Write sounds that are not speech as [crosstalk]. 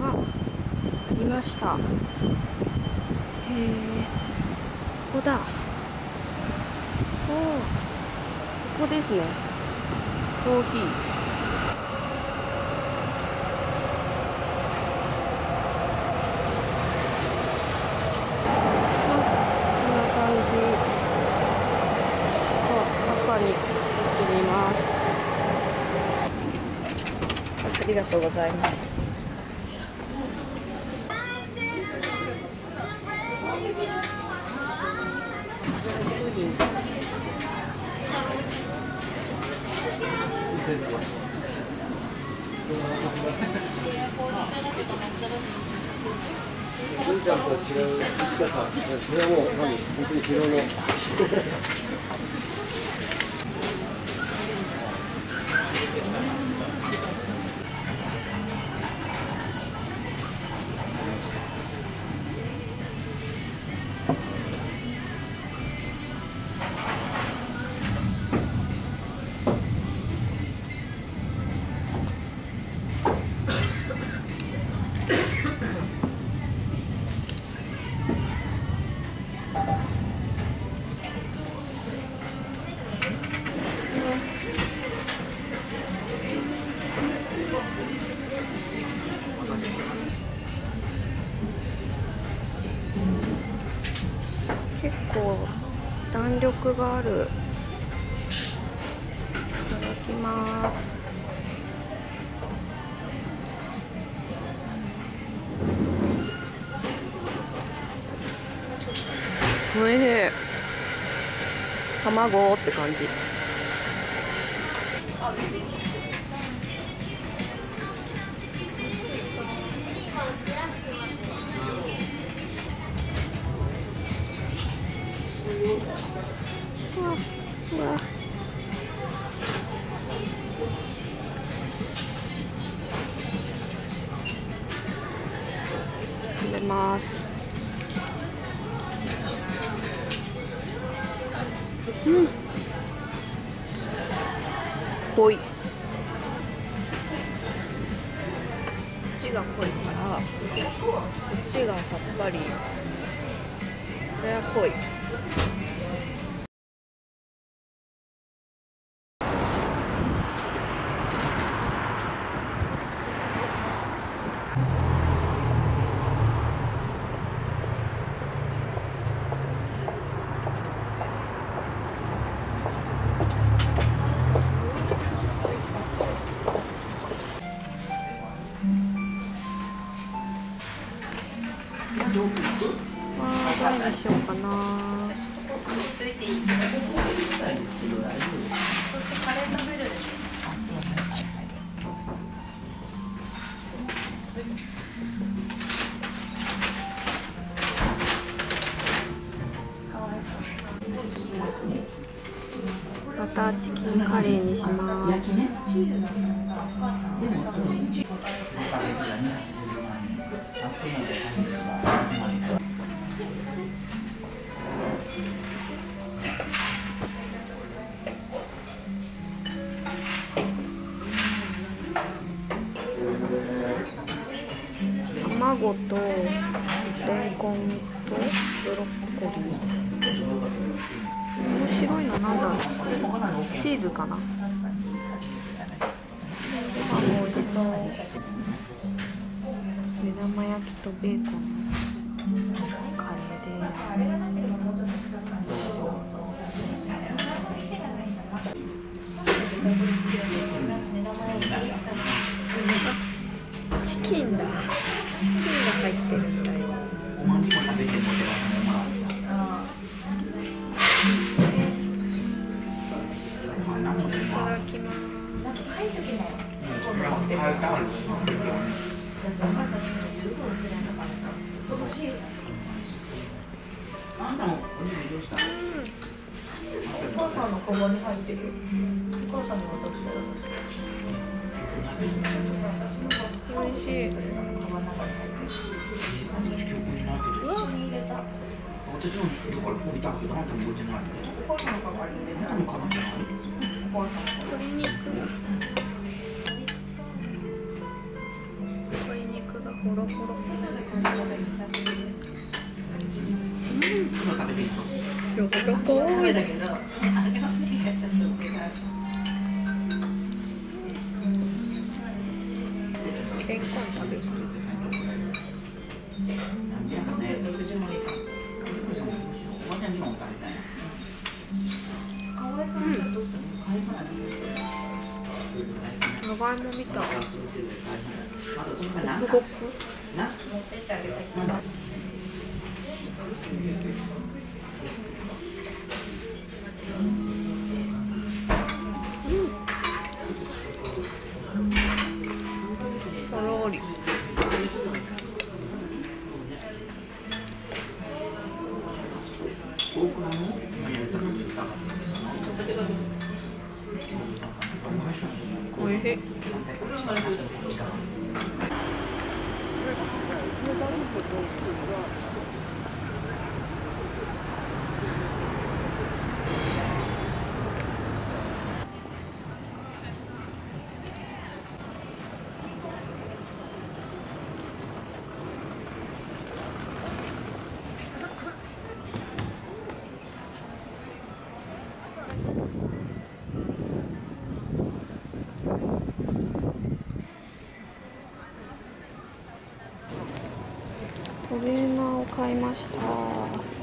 あありました。へえここだ。おおここですね。コーヒー中に行ってみますありがとうございます [laughs] 文ちゃんと違う生き方、それはもう本当に昨日の。弾力がある。いただきます。おいしい。卵って感じ。うわうわ食べます。うん。濃い。こっちが濃いからこっちがさっぱり。これは濃い。わあどれにしようかな。バターチキンカレーにします。卵とレンコンとブロッコリー。面白いのなんだろう。チーズかな。ご飯も美味しそう目玉焼きとベーコンカレーで。すチキンだ。チキンが入ってるんだよおまんじゅうも食べてもらってますないただきますあんたもおにぎりどうしたお母さんのカバンに入ってる。お母さんに渡したら私のところ置いたけどあんたも置いてないお母さんかばんじゃないお母さんのカバン。鶏肉がこホロホロ今食べていいのロコロコ食べたけど、あれは何かちょっと違う。レンコン食べるがいもみたいあとそれか。らなん。かすごくな持ってってあげたい。なんだとろりおいしい。トレーナーを買いました。